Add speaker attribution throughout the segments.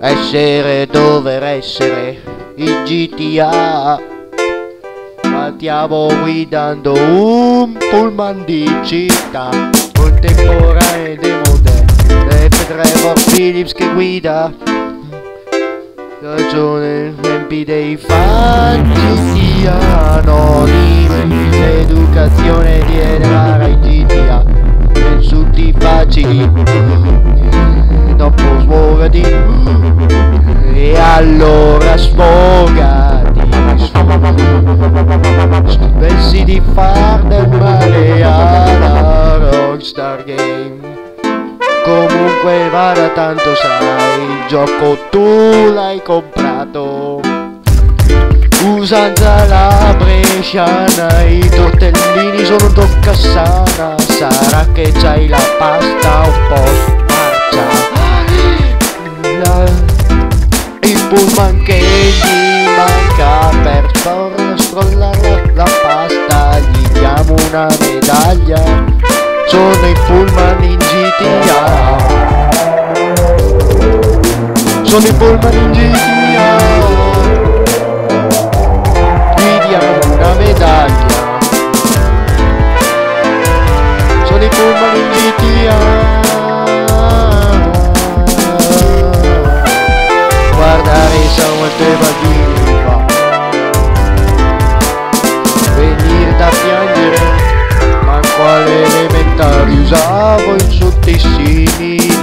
Speaker 1: Essere dover essere in GTA Stiamo guidando un pullman di città. Contemporaneo di moderne Trevor Phillips che guida. Ragione tempi dei fatti anonimi L'educazione viene Dopo sfogati E allora sfogati. Pensi di far del male alla Rockstar Game. Comunque vada tanto sai Il gioco tu l'hai comprato. Usanza la bresciana I tortellini sono tocca sana Sarà che c'hai la pasta un po' marcia la, Il pullman che gli manca Per scrollare la, la pasta Gli diamo una medaglia. Sono i pullman in GTA Sono i pullman in GTA Gli diamo una medaglia Baldini fa Venire da piangere Manco alle elementari usavo il sottessini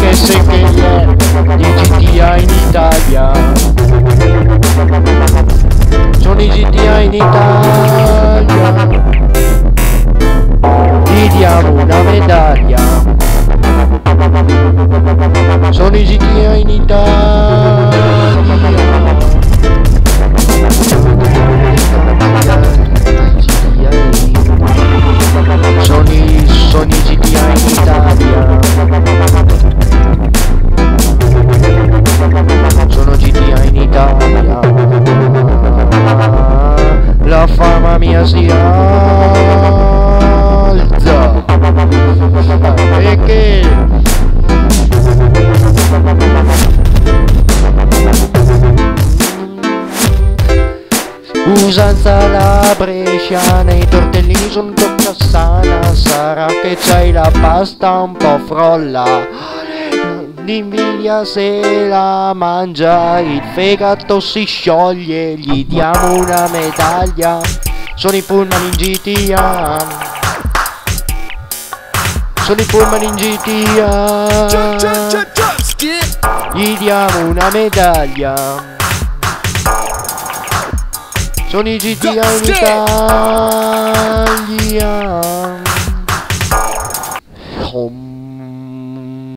Speaker 1: Che se che è Di GTA in Italia. Sono i GTA in Italia. Gli diamo una medaglia. Sono i GTA in Italia fama mia si alza. Perché Usanza la bresciana, i tortellini sono tocca sana. Sarà che c'hai la pasta un po' frolla L'invidia se la mangia, il fegato si scioglie Gli diamo una medaglia, sono i pullman in GTA Sono i pullman in GTA Gli diamo una medaglia. Sono i GTA in Italia.